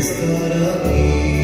estar aquí.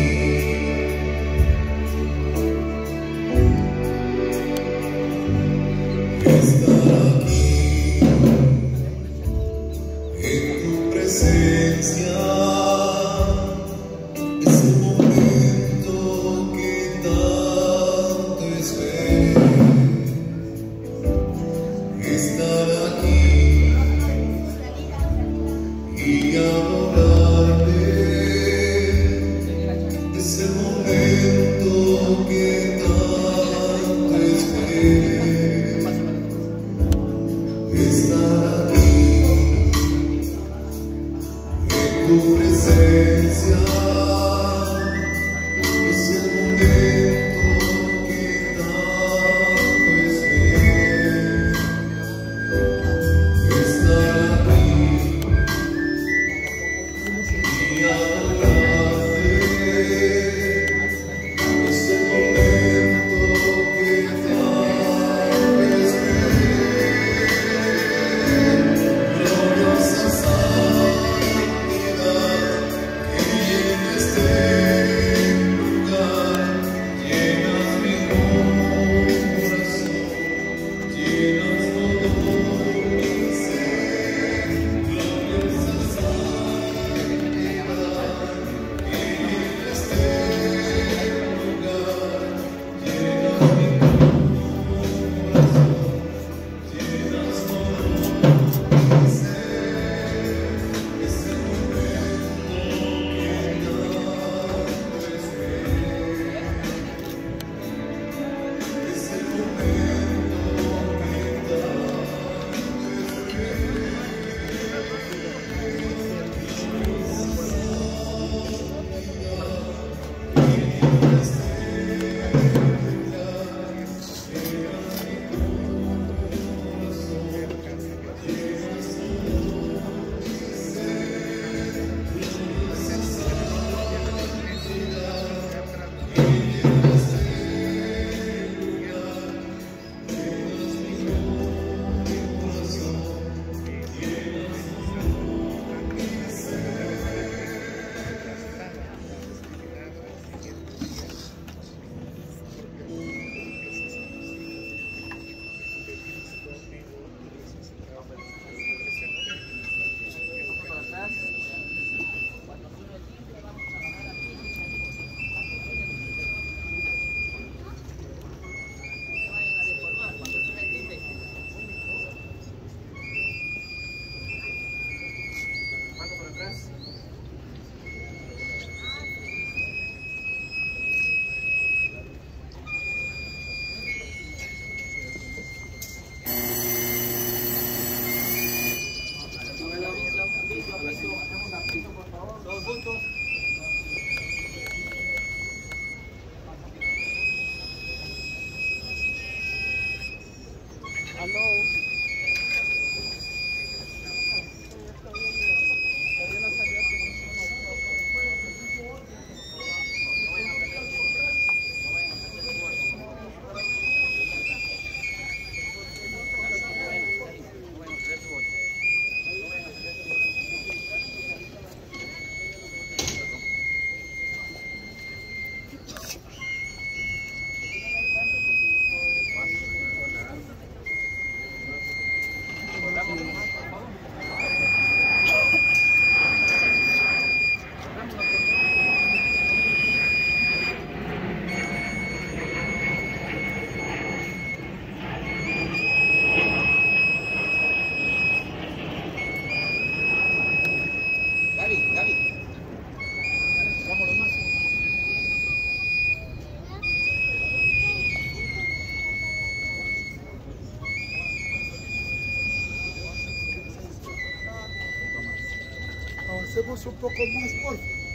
avança um pouco mais, por.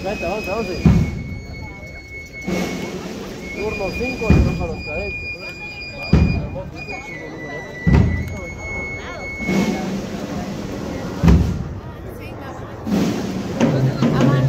Avance, caete, avance, avance. Turno 5, le toca a los cadetes. Avance,